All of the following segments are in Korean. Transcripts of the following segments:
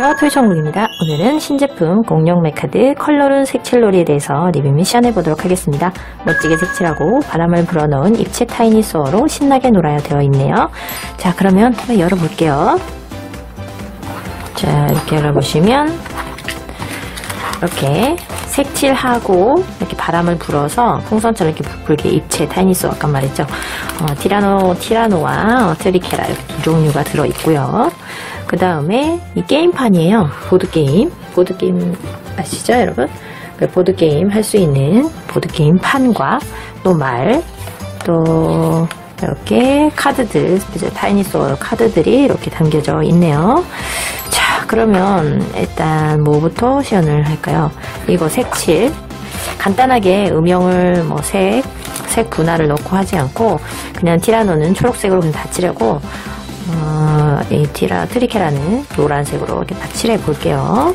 안녕하세요 토이천국입니다. 오늘은 신제품 공룡 메카드 컬러룬 색칠놀이에 대해서 리뷰 미션 해보도록 하겠습니다. 멋지게 색칠하고 바람을 불어넣은 입체 타이니소어로 신나게 놀아요 되어 있네요. 자 그러면 한번 열어볼게요. 자 이렇게 열어보시면 이렇게 색칠하고 이렇게 바람을 불어서 풍선처럼 이렇게 불게 입체 타이니스 아까 말했죠. 어, 티라노, 티라노와 어, 트리케라 이렇게 두 종류가 들어있고요. 그 다음에 이 게임판이에요. 보드게임. 보드게임 아시죠 여러분? 그 보드게임 할 수 있는 보드게임 판과 또 말, 또 이렇게 카드들, 타이니소어 카드들이 이렇게 담겨져 있네요. 자, 그러면 일단 뭐부터 시연을 할까요? 이거 색칠. 간단하게 음영을 뭐 색, 색 분할을 넣고 하지 않고 그냥 티라노는 초록색으로 다 칠하고 어, 이 티라 트리케라는 노란색으로 이렇게 다 칠해 볼게요.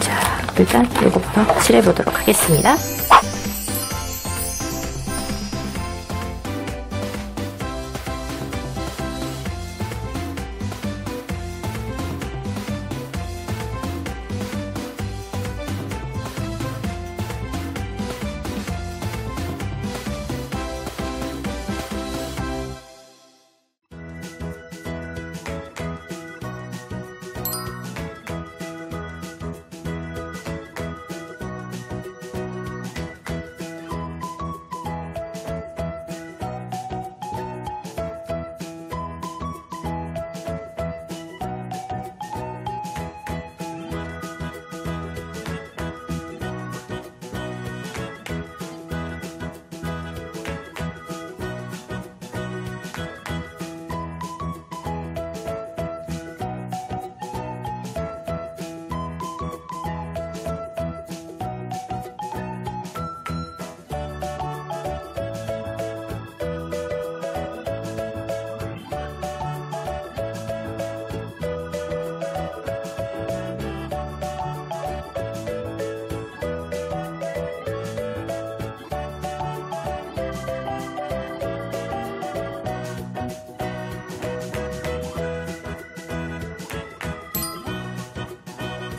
자, 일단 이거부터 칠해 보도록 하겠습니다.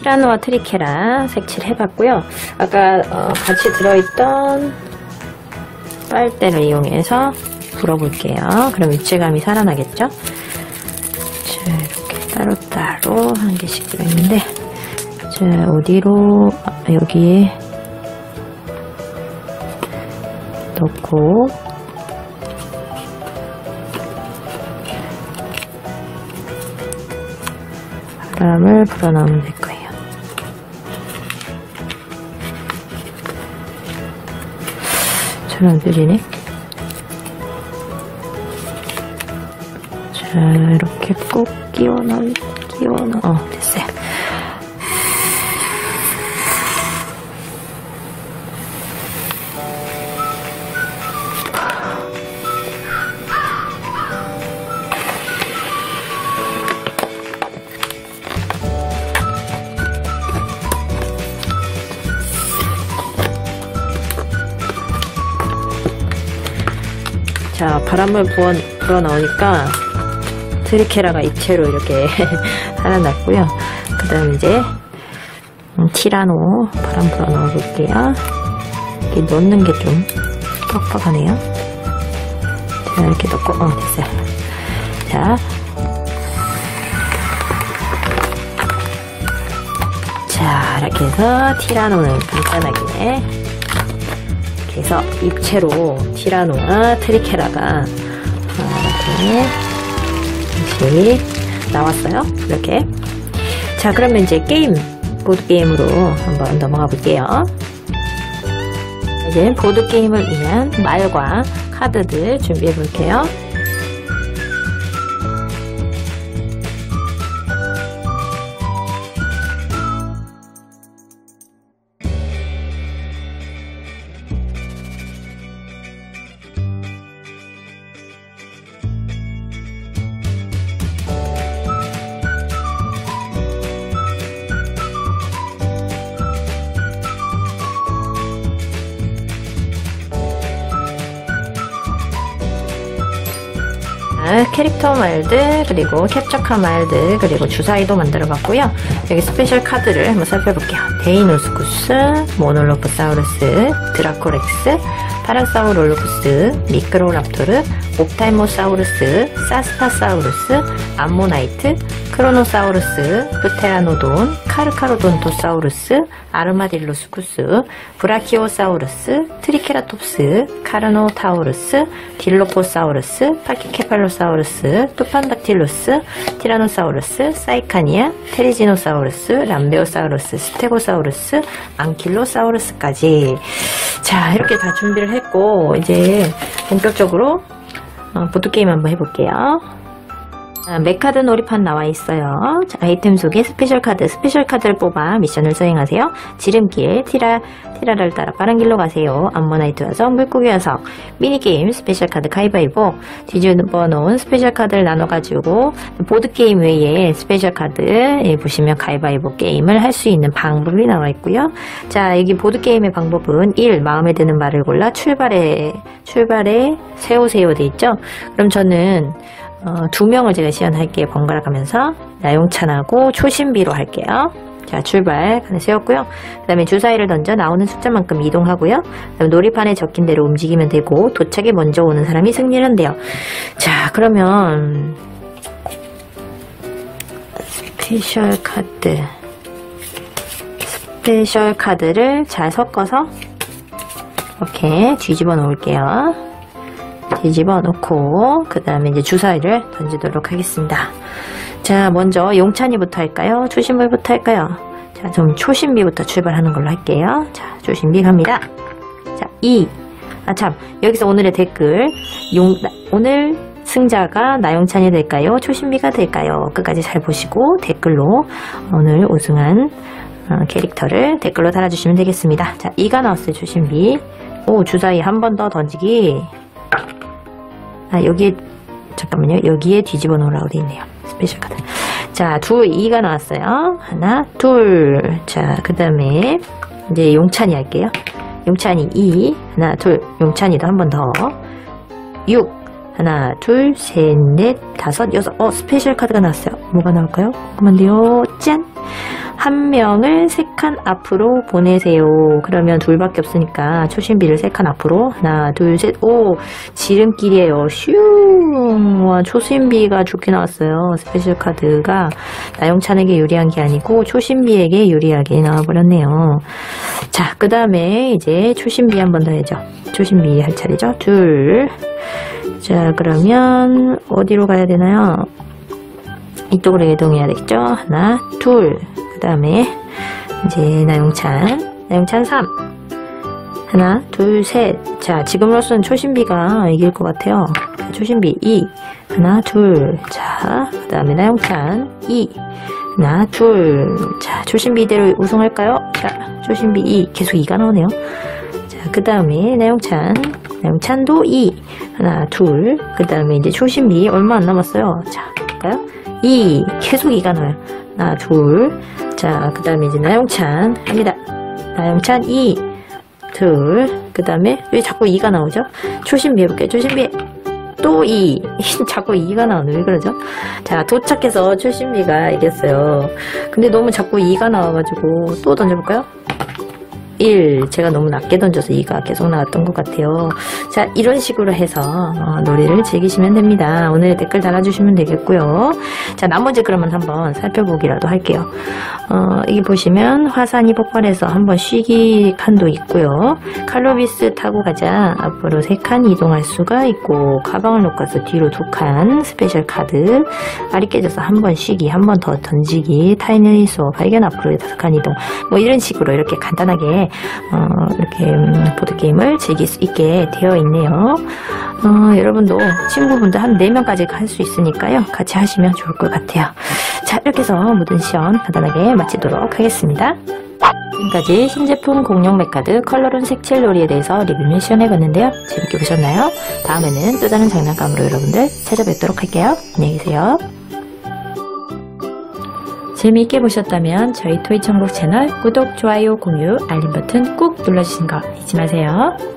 티라노와 트리케라 색칠해봤고요. 아까 어, 같이 들어있던 빨대를 이용해서 불어볼게요. 그럼 입체감이 살아나겠죠? 자, 이렇게 따로따로 한 개씩 들어있는데 자, 어디로 아, 여기에 넣고 바람을 불어넣으면 될 거예요. 잘 안 들리네. 자, 이렇게 꼭 끼워 넣, 끼워 넣, 어, 됐어요. 자, 바람을 부어, 불어 넣으니까 트리케라가 입체로 이렇게 살아났고요. 그 다음 이제 음, 티라노 바람 불어 넣어 볼게요. 이렇게 넣는 게좀 뻑뻑하네요. 자, 이렇게 넣고, 어, 됐어요. 자. 자, 이렇게 해서 티라노는 간단하게 그래서 입체로 티라노와 트리케라가 이렇게 나왔어요. 이렇게. 자, 그러면 이제 게임, 보드게임으로 한번 넘어가 볼게요. 이제 보드게임을 위한 말과 카드들 준비해 볼게요. 캐릭터 말들 그리고 캡처카 말들 그리고 주사위도 만들어 봤고요. 여기 스페셜 카드를 한번 살펴볼게요. 데이노수쿠스 모놀로포사우루스 드라코렉스 파라사우롤로푸스 미크로랍토르 옵탈모사우루스 사스파사우루스 암모나이트 크로노사우루스 프테라노돈 카르카로돈토사우루스 아르마딜로수쿠스 브라키오사우루스 트리케라톱스 카르노타우루스 딜로포사우루스 파키케팔로사우루스 투판닥틸루스 티라노사우루스 사이카니아 테리지노사우루스 람베오사우루스 스테고사우루스 앙킬로사우루스까지. 자 이렇게 다 준비를 했고 이제 본격적으로 어, 보드게임 한번 해볼게요 자, 메카드 놀이판 나와 있어요. 자, 아이템 속에 스페셜 카드, 스페셜 카드를 뽑아 미션을 수행하세요. 지름길, 티라, 티라를 따라 빠른 길로 가세요. 암모나이트 와서 물고기 와서 미니게임, 스페셜 카드 가위바위보, 뒤집어 놓은 스페셜 카드를 나눠가지고 보드게임 외에 스페셜 카드 예, 보시면 가위바위보 게임을 할 수 있는 방법이 나와 있고요. 자, 여기 보드게임의 방법은 1. 마음에 드는 말을 골라 출발에, 출발에 세우세요 돼 있죠? 그럼 저는 어, 두 명을 제가 시연할게요. 번갈아 가면서 나용찬하고 초신비로 할게요. 자 출발 칸에 세웠고요. 그 다음에 주사위를 던져 나오는 숫자만큼 이동하고요. 그다음에 놀이판에 적힌 대로 움직이면 되고 도착에 먼저 오는 사람이 승리를 한대요. 자 그러면 스페셜 카드 스페셜 카드를 잘 섞어서 이렇게 뒤집어 놓을게요. 뒤집어 놓고 그 다음에 이제 주사위를 던지도록 하겠습니다. 자 먼저 용찬이부터 할까요? 초신비부터 할까요? 자 좀 초신비부터 출발하는 걸로 할게요. 자 초신비 갑니다. 자 2. 아 참 여기서 오늘의 댓글 용 나, 오늘 승자가 나용찬이 될까요? 초신비가 될까요? 끝까지 잘 보시고 댓글로 오늘 우승한 어, 캐릭터를 댓글로 달아주시면 되겠습니다. 자 2가 나왔어요 초신비. 오 주사위 한 번 더 던지기 아, 여기에, 잠깐만요. 여기에 뒤집어 놓으라고 돼 있네요. 스페셜 카드. 자, 둘, 2가 나왔어요. 하나, 둘. 자, 그 다음에, 이제 용찬이 할게요. 용찬이 2. 하나, 둘. 용찬이도 한 번 더. 6. 하나, 둘, 셋, 넷, 다섯, 여섯. 어, 스페셜 카드가 나왔어요. 뭐가 나올까요? 궁금한데요. 짠! 한 명을 세 칸 앞으로 보내세요. 그러면 둘밖에 없으니까 초신비를 세 칸 앞으로 하나 둘 셋 오 지름길이에요. 슈 와, 초신비가 좋게 나왔어요. 스페셜 카드가 나용찬에게 유리한 게 아니고 초신비에게 유리하게 나와버렸네요. 자, 그 다음에 이제 초신비 한 번 더 해죠. 초신비 할 차례죠. 둘. 자, 그러면 어디로 가야 되나요? 이쪽으로 이동해야 되겠죠? 하나, 둘. 그 다음에 이제 나용찬, 나용찬 3. 하나, 둘, 셋. 자, 지금으로서는 초신비가 이길 것 같아요. 자, 초신비 2. 하나, 둘. 자, 그 다음에 나용찬 2. 하나, 둘. 자, 초신비 이대로 우승할까요? 자, 초신비 2. 계속 2가 나오네요. 자, 그 다음에 나용찬. 나용찬도 2. 하나, 둘. 그 다음에 이제 초신비 얼마 안 남았어요. 자, 볼까요? 2. 계속 2가 나와요. 하나, 둘. 자, 그 다음에 이제 나영찬 합니다. 나영찬 2, 둘. 그 다음에 왜 자꾸 2가 나오죠? 초신비 해볼게요. 초신비. 또 2. 자꾸 2가 나오네. 왜 그러죠? 자, 도착해서 초신비가 이겼어요. 근데 너무 자꾸 2가 나와가지고 또 던져볼까요? 1 제가 너무 낮게 던져서 2가 계속 나왔던 것 같아요. 자 이런 식으로 해서 어, 놀이를 즐기시면 됩니다. 오늘 댓글 달아주시면 되겠고요. 자 나머지 그러면 한번 살펴보기라도 할게요. 어, 여기 보시면 화산이 폭발해서 한번 쉬기 칸도 있고요. 칼로비스 타고 가자. 앞으로 3칸 이동할 수가 있고 가방을 놓고 와서 뒤로 2칸 스페셜 카드. 알이 깨져서 한 번 쉬기 한 번 더 던지기. 타이니소어 발견 앞으로 5칸 이동. 뭐 이런 식으로 이렇게 간단하게 어, 이렇게 음, 보드게임을 즐길 수 있게 되어 있네요. 어, 여러분도 친구분들 한 4명까지 할수 있으니까요. 같이 하시면 좋을 것 같아요. 자, 이렇게 해서 모든 시연 간단하게 마치도록 하겠습니다. 지금까지 신제품 공룡 메카드 컬러룬 색칠 놀이에 대해서 리뷰를 시연해봤는데요. 재밌게 보셨나요? 다음에는 또 다른 장난감으로 여러분들 찾아뵙도록 할게요. 안녕히 계세요. 재미있게 보셨다면 저희 토이천국 채널 구독, 좋아요, 공유, 알림 버튼 꾹 눌러주시는 거 잊지 마세요.